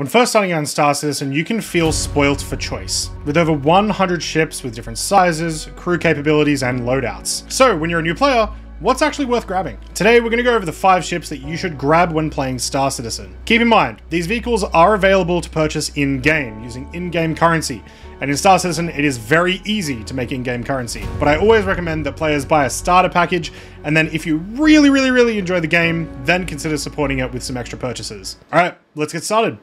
When first starting out in Star Citizen, you can feel spoilt for choice, with over 100 ships with different sizes, crew capabilities, and loadouts. So when you're a new player, what's actually worth grabbing. Today, we're going to go over the five ships that you should grab when playing Star Citizen. Keep in mind, these vehicles are available to purchase in-game using in-game currency, and in Star Citizen, it is very easy to make in-game currency. But I always recommend that players buy a starter package, and then if you really, really, really enjoy the game, then consider supporting it with some extra purchases. All right, let's get started.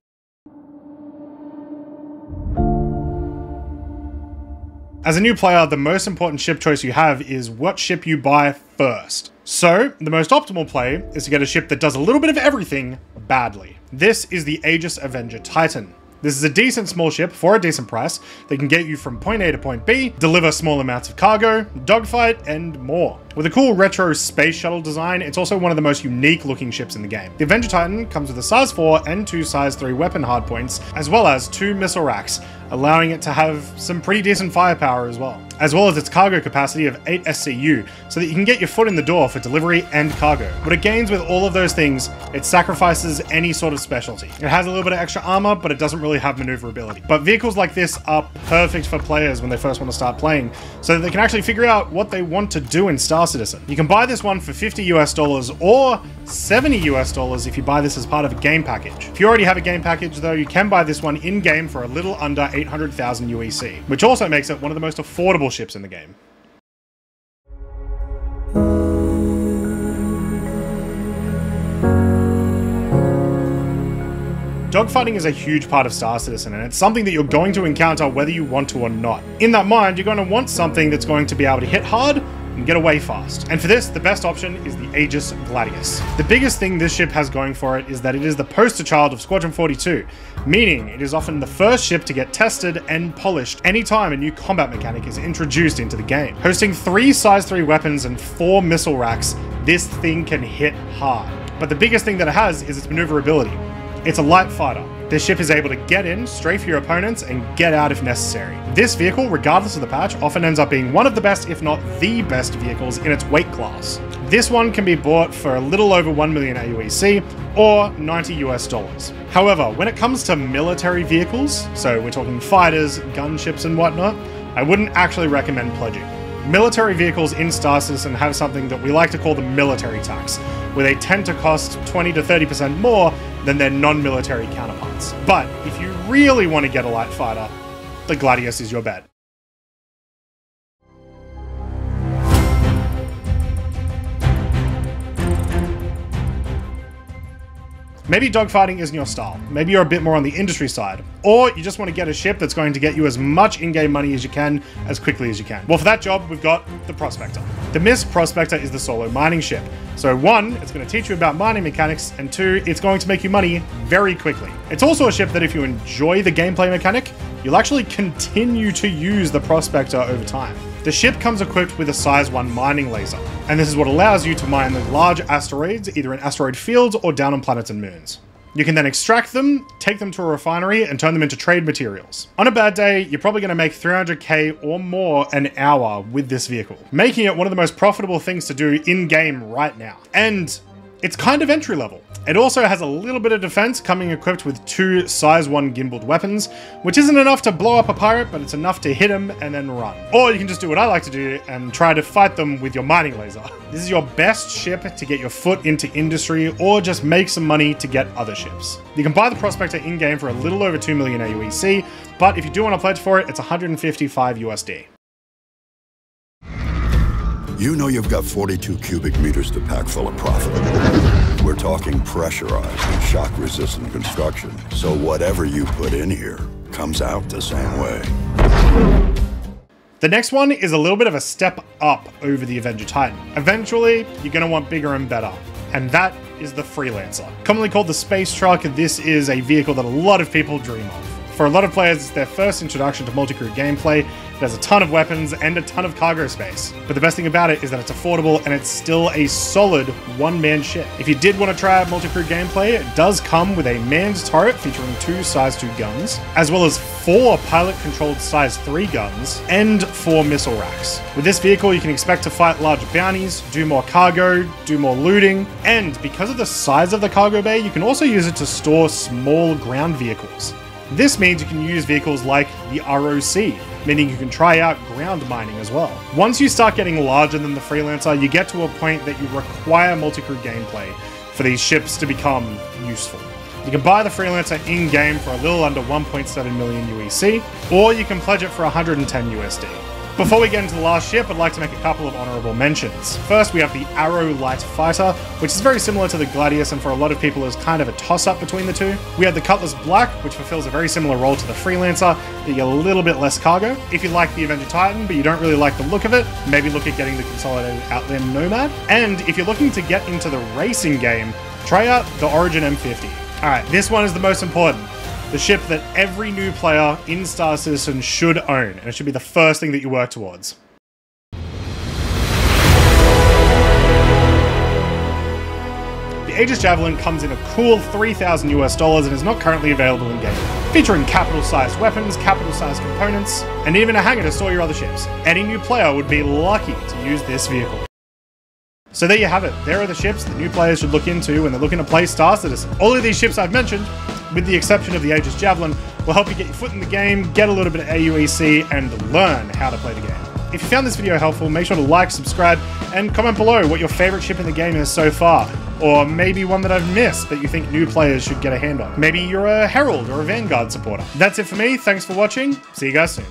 As a new player, the most important ship choice you have is what ship you buy first. So, the most optimal play is to get a ship that does a little bit of everything badly. This is the Aegis Avenger Titan. This is a decent small ship for a decent price that can get you from point A to point B, deliver small amounts of cargo, dogfight, and more. With a cool retro space shuttle design, it's also one of the most unique looking ships in the game. The Avenger Titan comes with a size 4 and two size 3 weapon hardpoints, as well as two missile racks, allowing it to have some pretty decent firepower as well, as well as its cargo capacity of 8 SCU, so that you can get your foot in the door for delivery and cargo. What it gains with all of those things, it sacrifices any sort of specialty. It has a little bit of extra armor, but it doesn't really have maneuverability. But vehicles like this are perfect for players when they first want to start playing, so that they can actually figure out what they want to do in Star Citizen. You can buy this one for 50 US dollars or 70 US dollars if you buy this as part of a game package. If you already have a game package though, you can buy this one in-game for a little under 800,000 UEC, which also makes it one of the most affordable ships in the game. Dogfighting is a huge part of Star Citizen, and it's something that you're going to encounter whether you want to or not. In that mind, you're going to want something that's going to be able to hit hard get away fast. And for this, the best option is the Aegis Gladius. The biggest thing this ship has going for it is that it is the poster child of Squadron 42, meaning it is often the first ship to get tested and polished anytime a new combat mechanic is introduced into the game. Hosting three size 3 weapons and four missile racks, this thing can hit hard. But the biggest thing that it has is its maneuverability. It's a light fighter, this ship is able to get in, strafe your opponents, and get out if necessary. This vehicle, regardless of the patch, often ends up being one of the best, if not the best vehicles in its weight class. This one can be bought for a little over 1 million AUEC, or 90 US dollars. However, when it comes to military vehicles, so we're talking fighters, gunships and whatnot, I wouldn't actually recommend pledging. Military vehicles in Star Citizen have something that we like to call the military tax, where they tend to cost 20 to 30% more than their non-military counterparts. But if you really want to get a light fighter, the Gladius is your bet. Maybe dogfighting isn't your style. Maybe you're a bit more on the industry side. Or you just want to get a ship that's going to get you as much in-game money as you can, as quickly as you can. Well, for that job, we've got the Prospector. The MISC Prospector is the solo mining ship. So one, it's going to teach you about mining mechanics, and two, it's going to make you money very quickly. It's also a ship that if you enjoy the gameplay mechanic, you'll actually continue to use the Prospector over time. The ship comes equipped with a size 1 mining laser, and this is what allows you to mine the large asteroids either in asteroid fields or down on planets and moons. You can then extract them, take them to a refinery, and turn them into trade materials. On a bad day, you're probably going to make 300k or more an hour with this vehicle, making it one of the most profitable things to do in-game right now. And it's kind of entry level. It also has a little bit of defense, coming equipped with two size 1 gimbaled weapons, which isn't enough to blow up a pirate, but it's enough to hit him and then run. Or you can just do what I like to do and try to fight them with your mining laser. This is your best ship to get your foot into industry or just make some money to get other ships. You can buy the Prospector in-game for a little over 2 million AUEC, but if you do want to pledge for it, it's 155 USD. You know you've got 42 cubic meters to pack full of profit. We're talking pressurized and shock-resistant construction, so whatever you put in here comes out the same way. The next one is a little bit of a step up over the Avenger Titan. Eventually, you're going to want bigger and better, and that is the Freelancer. Commonly called the Space Truck, this is a vehicle that a lot of people dream of. For a lot of players, it's their first introduction to multi-crew gameplay. It has a ton of weapons and a ton of cargo space. But the best thing about it is that it's affordable and it's still a solid one-man ship. If you did want to try out multi-crew gameplay, it does come with a manned turret featuring two size 2 guns, as well as four pilot-controlled size 3 guns, and four missile racks. With this vehicle, you can expect to fight larger bounties, do more cargo, do more looting, and because of the size of the cargo bay, you can also use it to store small ground vehicles. This means you can use vehicles like the ROC, meaning you can try out ground mining as well. Once you start getting larger than the Freelancer, you get to a point that you require multi-crew gameplay for these ships to become useful. You can buy the Freelancer in-game for a little under 1.7 million UEC, or you can pledge it for 110 USD. Before we get into the last ship, I'd like to make a couple of honourable mentions. First, we have the Arrow Light Fighter, which is very similar to the Gladius and for a lot of people is kind of a toss-up between the two. We have the Cutlass Black, which fulfills a very similar role to the Freelancer, but you get a little bit less cargo. If you like the Avenger Titan, but you don't really like the look of it, maybe look at getting the Consolidated Outland Nomad. And if you're looking to get into the racing game, try out the Origin M50. Alright, this one is the most important the ship that every new player in Star Citizen should own, and it should be the first thing that you work towards. The Aegis Javelin comes in a cool 3,000 US dollars and is not currently available in game, featuring capital-sized weapons, capital-sized components, and even a hangar to store your other ships. Any new player would be lucky to use this vehicle. So there you have it. There are the ships that new players should look into when they're looking to play Star Citizen. All of these ships I've mentioned with the exception of the Aegis Javelin, will help you get your foot in the game, get a little bit of AUEC, and learn how to play the game. If you found this video helpful, make sure to like, subscribe, and comment below what your favorite ship in the game is so far. Or maybe one that I've missed that you think new players should get a hand on. Maybe you're a Herald or a Vanguard supporter. That's it for me. Thanks for watching. See you guys soon.